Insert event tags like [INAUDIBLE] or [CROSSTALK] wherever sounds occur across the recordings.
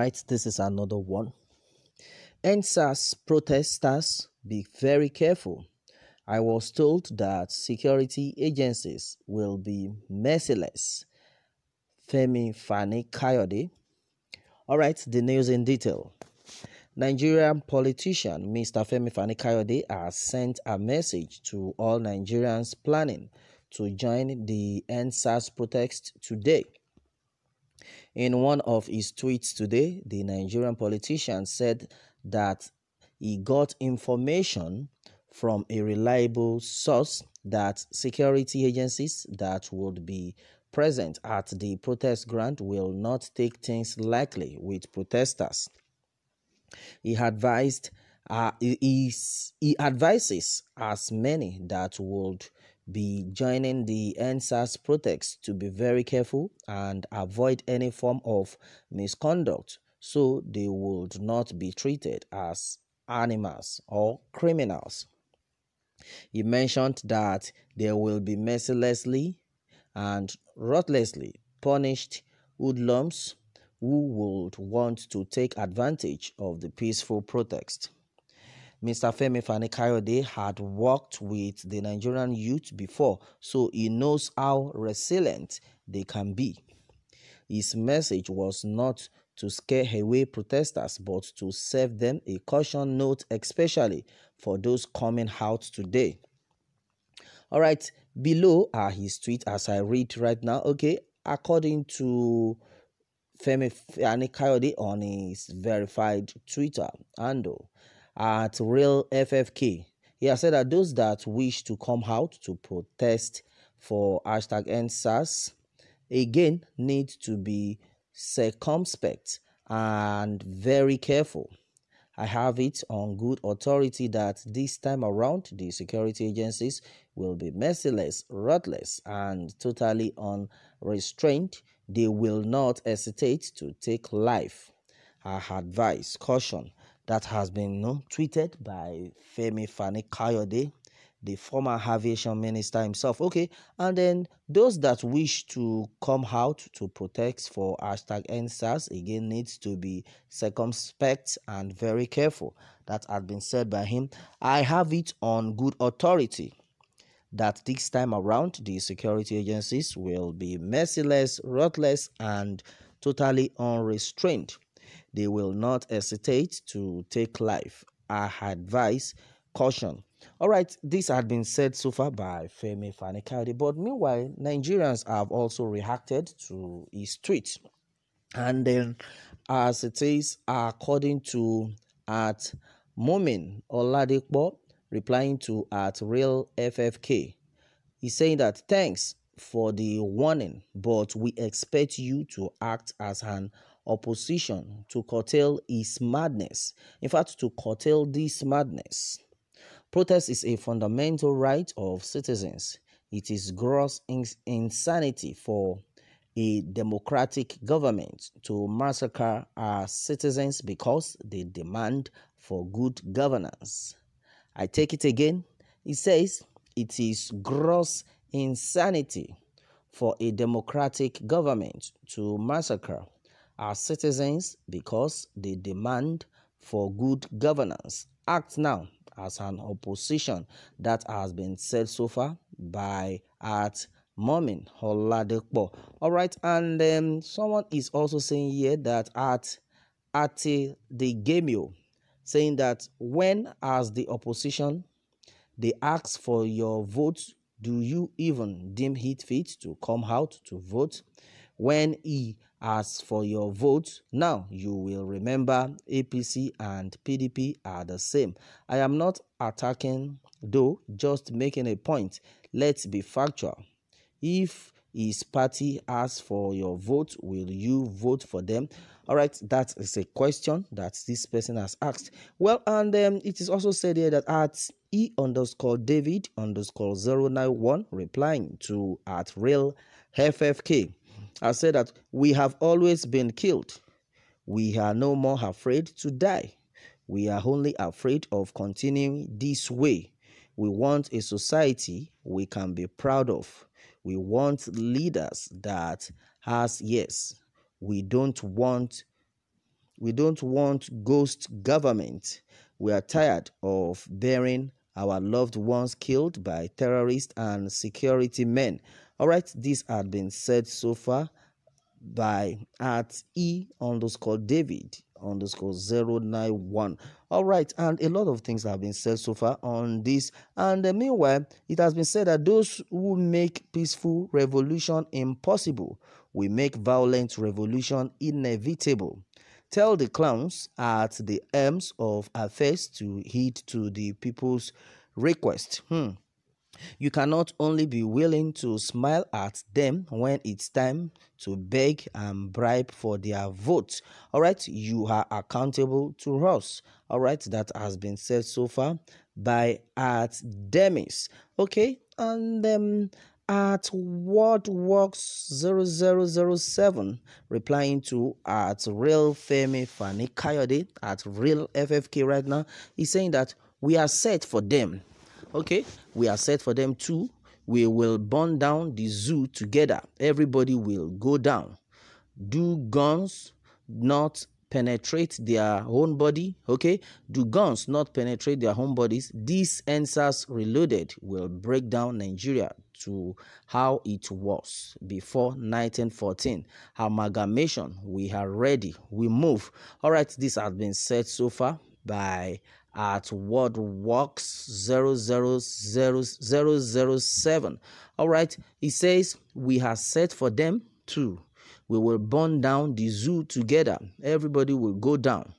right, this is another one. EndSARS protesters, be very careful. I was told that security agencies will be merciless. Femi Fani Kayode. All right, the news in detail. Nigerian politician Mr. Femi Fani Kayode has sent a message to all Nigerians planning to join the EndSARS protest today. In one of his tweets today, the Nigerian politician said that he got information from a reliable source that security agencies that would be present at the protest ground will not take things lightly with protesters. He advised uh, he, he advises as many that would be joining the EndSARS protest to be very careful and avoid any form of misconduct so they would not be treated as animals or criminals. He mentioned that they will be mercilessly and ruthlessly punished hoodlums who would want to take advantage of the peaceful protest. Mr. Femi Fani Kayode had worked with the Nigerian youth before, so he knows how resilient they can be. His message was not to scare away protesters, but to serve them a caution note, especially for those coming out today. All right, below are his tweets as I read right now. Okay, according to Femi Fani Kayode on his verified Twitter handle, at Real FFK. He has said that those that wish to come out to protest for hashtag EndSARS again need to be circumspect and very careful. I have it on good authority that this time around the security agencies will be merciless, ruthless, and totally unrestrained. They will not hesitate to take life. I advise caution that has been you know, tweeted by Femi Fani Kayode, the former aviation minister himself. Okay, and then those that wish to come out to protest for hashtag EndSARS again needs to be circumspect and very careful. That had been said by him. I have it on good authority that this time around the security agencies will be merciless, ruthless, and totally unrestrained they will not hesitate to take life. I advise caution. All right, this had been said so far by Femi Fani Kayode, but meanwhile, Nigerians have also reacted to his tweet. And then, as it is, according to at Momin Oladipo, replying to at Real FFK, he's saying that thanks for the warning, but we expect you to act as an opposition to curtail his madness. In fact, to curtail this madness. Protest is a fundamental right of citizens. It is gross ins insanity for a democratic government to massacre our citizens because they demand for good governance. I take it again. It says it is gross insanity for a democratic government to massacre our citizens because they demand for good governance. Act now as an opposition that has been said so far by at Momin Holadepo. All right, and um, someone is also saying here that at at the Gemio, saying that when as the opposition they ask for your vote, do you even deem it fit to come out to vote? When he as for your vote, now you will remember APC and PDP are the same. I am not attacking, though, just making a point. Let's be factual. If his party asks for your vote, will you vote for them? All right, that is a question that this person has asked. Well, and um, it is also said here that at e underscore David underscore 091 replying to at real FFK I said that we have always been killed. We are no more afraid to die. We are only afraid of continuing this way. We want a society we can be proud of. We want leaders that has yes. We don't want We don't want ghost government. We are tired of bearing our loved ones killed by terrorists and security men. All right, this had been said so far by at E underscore David underscore 091. All right, and a lot of things have been said so far on this. And uh, meanwhile, it has been said that those who make peaceful revolution impossible will make violent revolution inevitable. Tell the clowns at the ends of affairs to heed to the people's request. Hmm. You cannot only be willing to smile at them when it's time to beg and bribe for their vote. All right, you are accountable to us. All right, that has been said so far by Art Demis. Okay, and um, at what works 0007 replying to at real femi fani kayode at real ffk right now he's saying that we are set for them okay we are set for them too. We will burn down the zoo together. Everybody will go down. Do guns not penetrate their own body? Okay do guns not penetrate their own bodies? These answers reloaded will break down nigeria to how it was before 1914 amalgamation we are ready. We move. All right this has been said so far by at World Works 000007. All right, he says, We have set for them too. We will burn down the zoo together. Everybody will go down.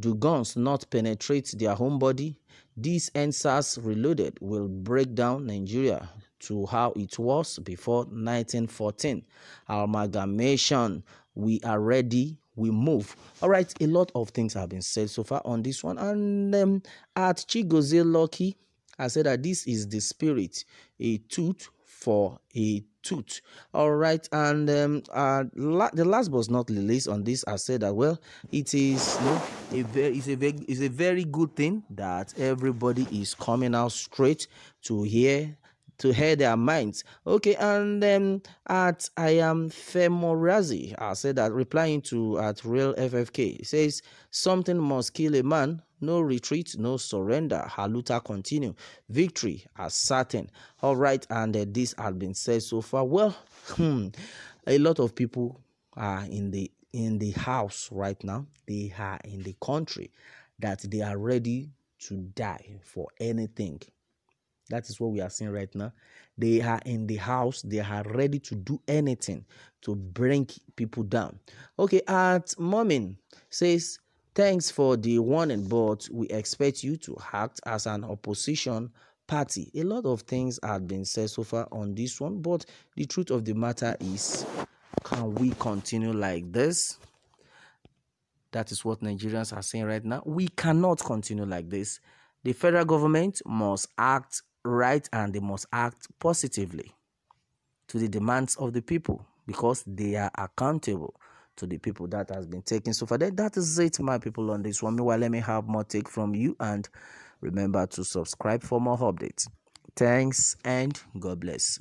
Do guns not penetrate their home body? These answers reloaded will break down Nigeria to how it was before 1914. Amalgamation, we are ready, we move. All right, a lot of things have been said so far on this one. And um, at Chigozie Lucky, I said that this is the spirit, a tooth for a tooth. All right, and um, uh, la the last but not least on this, I said that well, it is you know, a very it's a very it's a very good thing that everybody is coming out straight to hear to hear their minds. Okay, and then at I am Femorazi, I said that replying to at real FFK says something must kill a man. No retreat, no surrender. Haluta continue. Victory as certain. All right, and uh, this has been said so far. Well, [LAUGHS] hmm, a lot of people are in the in the house right now. They are in the country that they are ready to die for anything that is what we are seeing right now. They are in the house, they are ready to do anything to bring people down. Okay, at Momin says, Thanks for the warning, but we expect you to act as an opposition party. A lot of things have been said so far on this one, but the truth of the matter is, can we continue like this? That is what Nigerians are saying right now. We cannot continue like this. The federal government must act right and they must act positively to the demands of the people because they are accountable to the people that has been taken so far. That that is it, my people, on this one. Meanwhile, let me have more take from you and remember to subscribe for more updates. Thanks and God bless.